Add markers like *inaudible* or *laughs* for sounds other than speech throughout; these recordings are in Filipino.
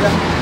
dyan.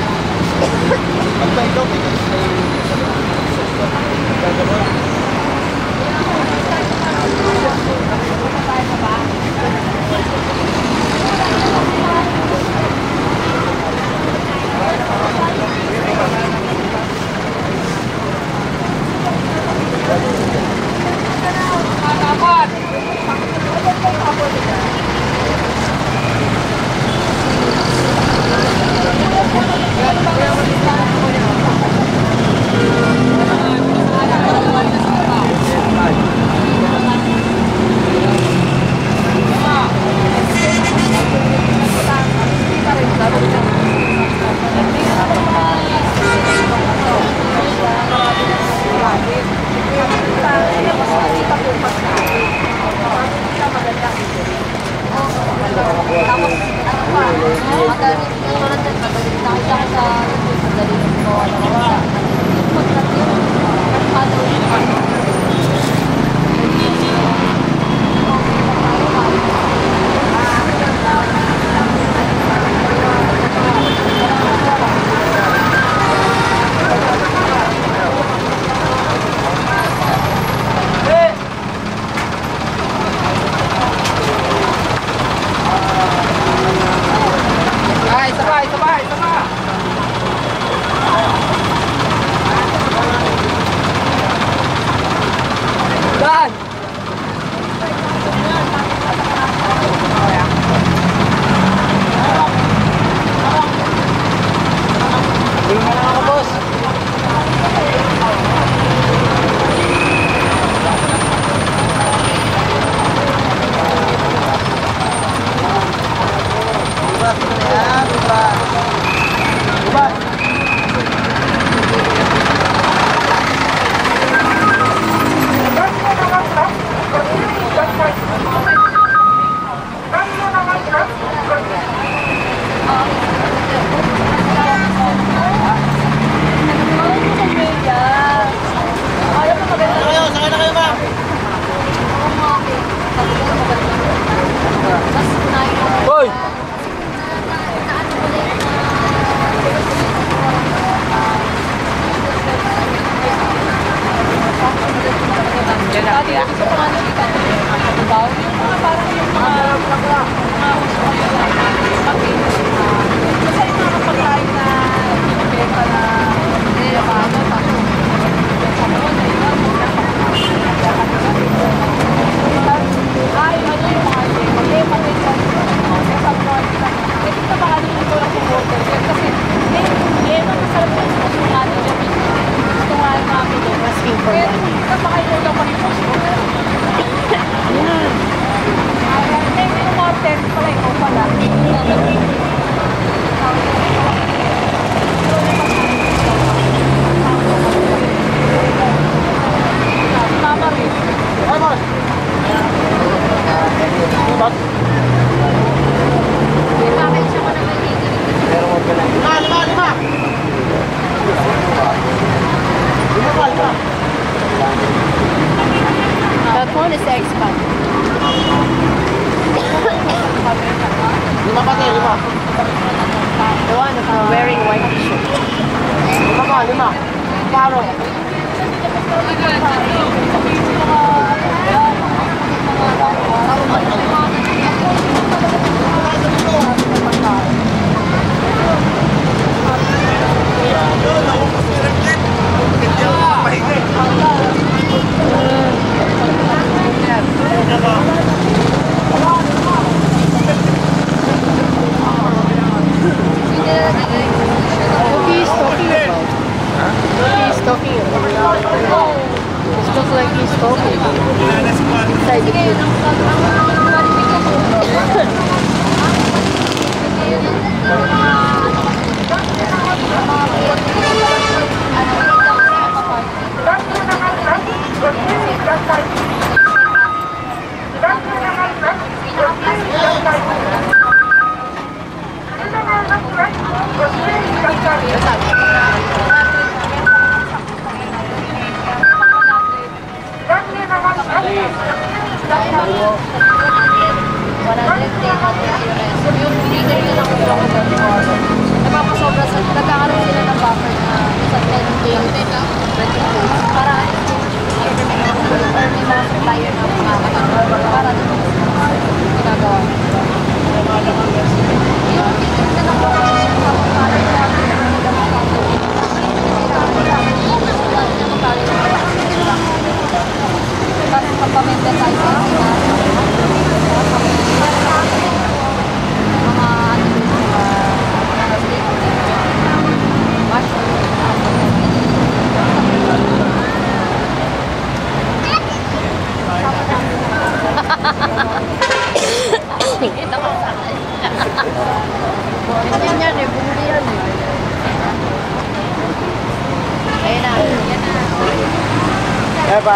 Aluminum.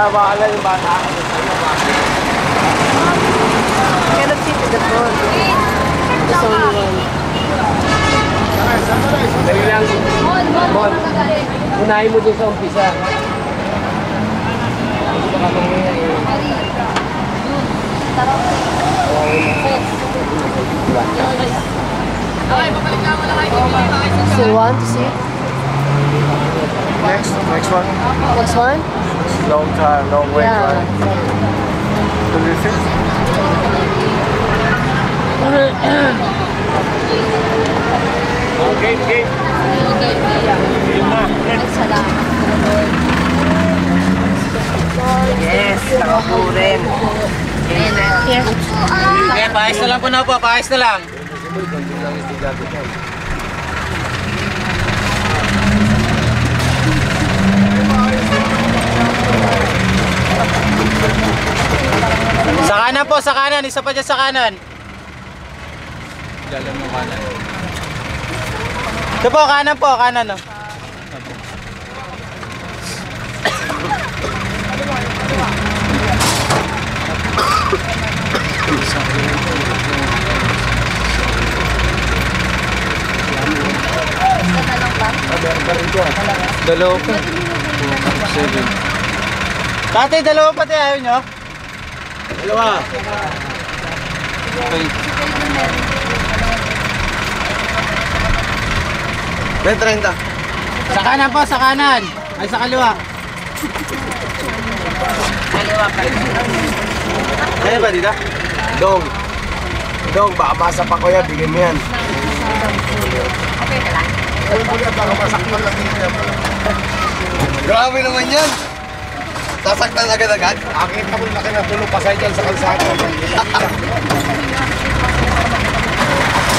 Kaya makala yung bata. Cannot sit in the front. There's only one. Dali lang. Bon, unahin mo dun sa umpisa. Baka mamaya. Still want to see? Next, next one. Next one? Long time, long way. Yeah. What do you think? Okay, okay. Yes, nakaupo rin. Yes. Okay, paayos na lang po na po, paayos na lang. Sa kanan po, sa kanan. Isa pa dyan sa kanan. Dalam mo kanan. Ito po, kanan po, kanan. Oh. Dalawa pa. Seven. Dati, dalawa pati ayaw nyo? Dalawa. May 30. Sa kanan po, sa kanan. Ay, sa kaliwa. Kaya ba dito? Dong. Dong, baka basa pa ko yan. Bigyan mo yan. Grabe naman yan. Sasaktan agad-agad. Akit mo laki na tulog pasay dyan sa kalsada. *laughs*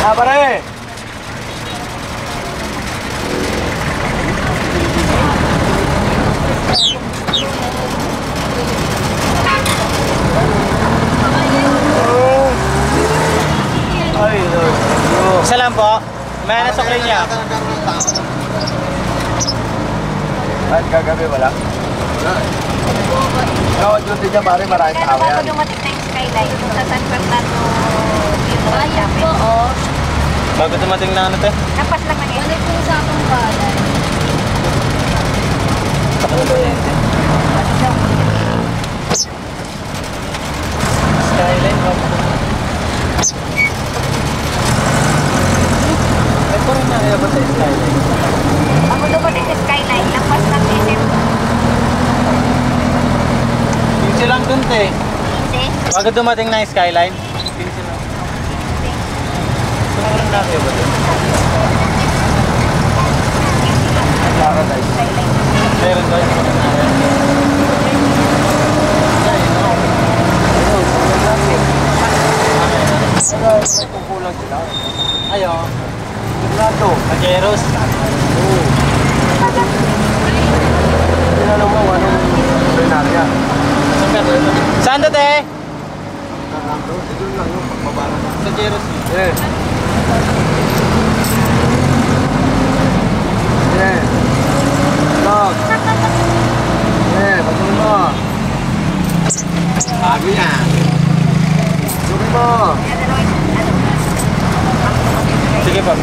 ah, pare. Isa lang po. May nasa niya. At kagabi wala? Wala. Ikaw, duty dyan pare, maraming tao Kaya yan. bago dumating na yung skyline yung sa San Fernando dito sa Yape. Bago dumating na ano te? Kapas lang ng Wala po sa akong balan. Skyline ba? Ay, parang nakaya ba sa skyline? Bago dumating sa skyline, lampas ng SM Pinsi lang dun te. Bago dumating na yung skyline. Pinsi lang. Parang nakaya ba dun? Meron ba yung kukulang sila. Ayo. Sigurado. Pajeros. Tinanong mo, anong binarya? Saan to te? Sa Jeros. Yeah. Yeah. Log. Yeah, patuloy mo. Bago yan. Patuloy mo. Sige pa.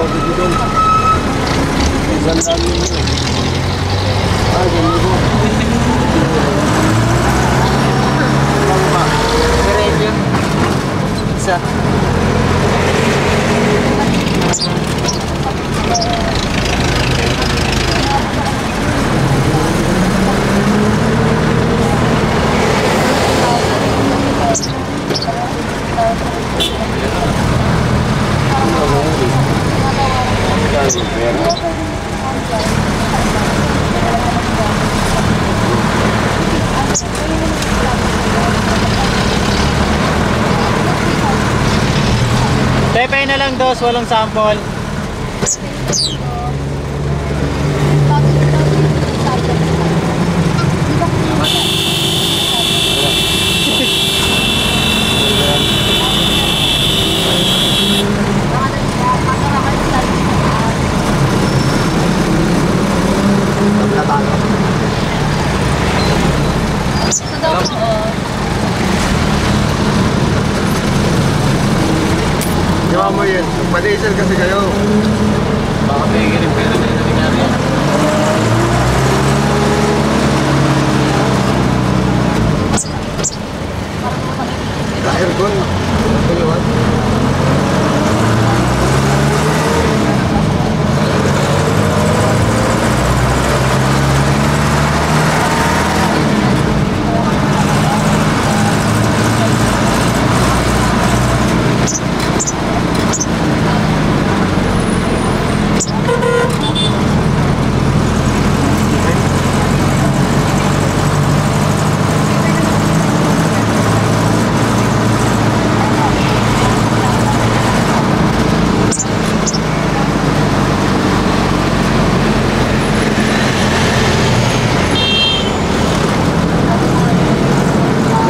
Lahat, di wag dito doon. Isang dami yun. Ah, ganyan ko. Diretso. Isa. Pepe na lang dos, walang sample. Gawa mo yun. Pa-diesel kasi kayo. Baka may rin pero na nangyari. Ka-aircon. Ito yun.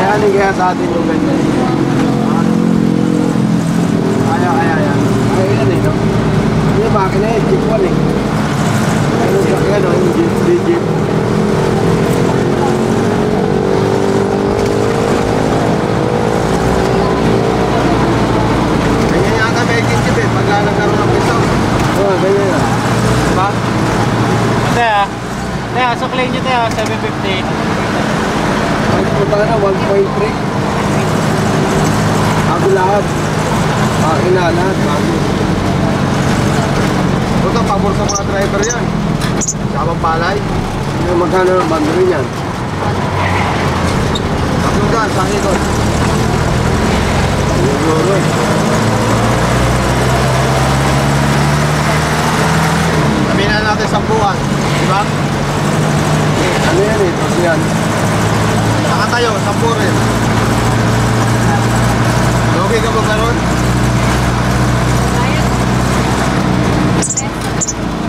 Kaya hindi kaya sa atin yung ganyan. Kaya, kaya, kaya. Kaya yan eh, no? Hindi, makina eh, jeep one eh. Ayun sa kaya, no? Yung jeep, di jeep. Ganyan yata may jeep eh, pag nagkaroon ng piso. Oo, ganyan na. Diba? Kaya, kaya, suklay nyo tayo, 750. Ang puta na, 1.3. Bago lahat. Makina lahat, bago. Puta, pabor sa mga driver yan. Sabang palay. Yung magkano ng bando yan? Tatlong daan, sa akin doon. Yung euro eh. Sabihin na natin sa buwan. Di ba? Ano yan eh? Tapos yan. Nakatayo, sa rin. Logi ka ba karon?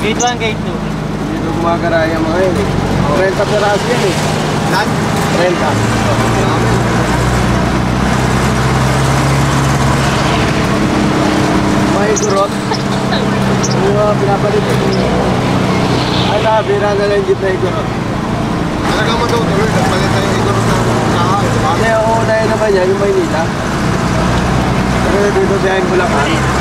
Gate 1, gate 2. Dito gumagaraya mga yun eh. 30 peraso yan eh. Lan? 30. May gurot. Ano yung pinapalit eh. Ay, nabira na lang yung jeep na yung gurot. Talaga mo daw tuloy, nagpalit tayo ng igorot ng kahay. Kasi oo yun naman yan, yung Maynila. Pero dito biyahin ko lang ha.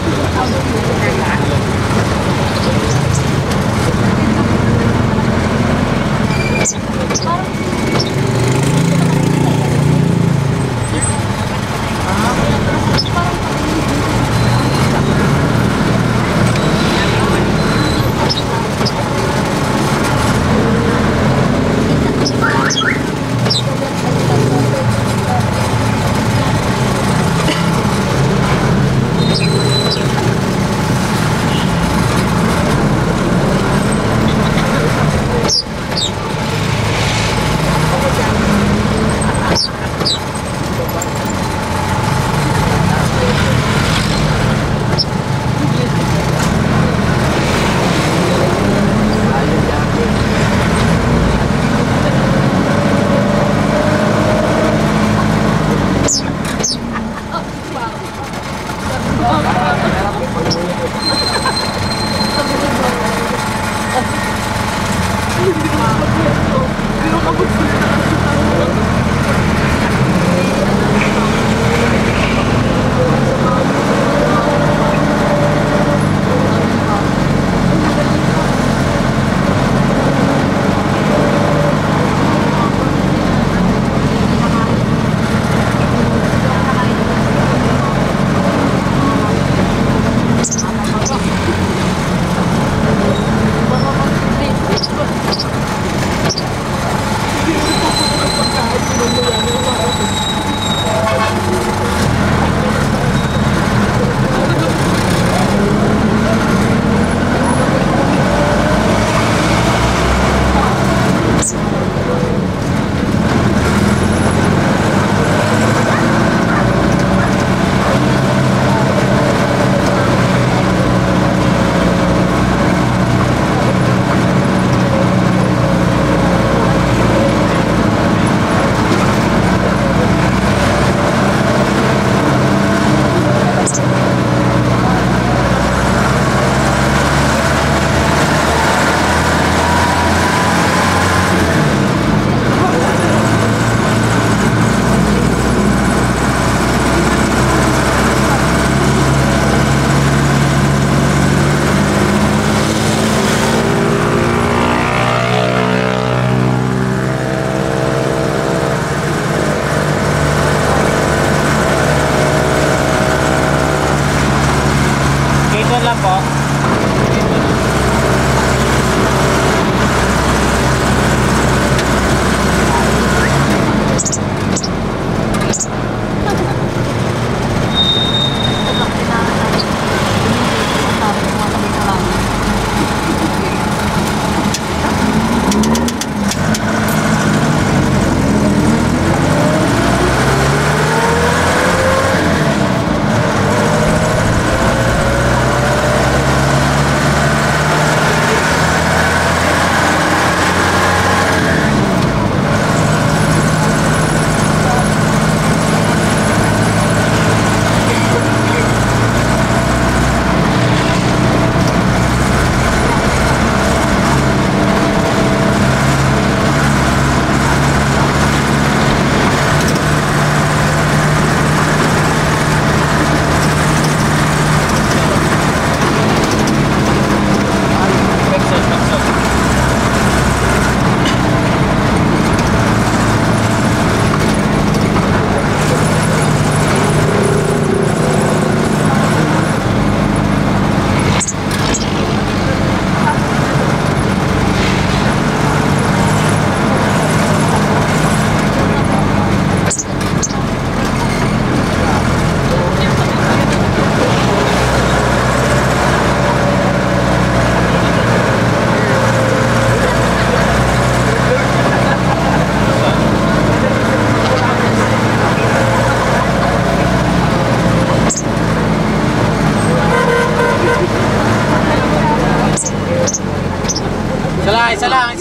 help you.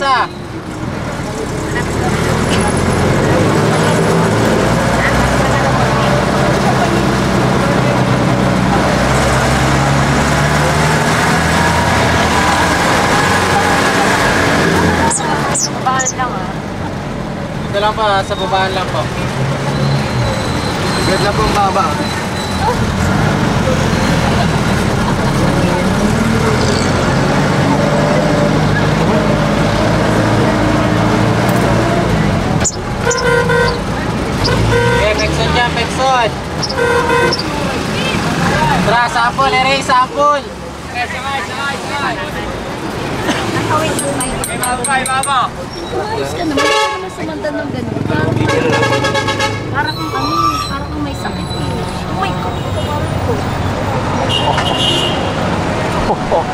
Lang, lang ah. Ito lang pa, sa babaan lang po. Ganda pong baba. Okay, pekson dyan, pekson. Tara, sampol, Ere, sampol. Okay, sakay, sakay, sakay. Nakawin ko may. Okay, mababa, mababa. Umayos ka naman, hindi naman sumandan ng ganito. Para kang ano, para kang may sakit eh. Oh my God, parang ko. Oh, oh.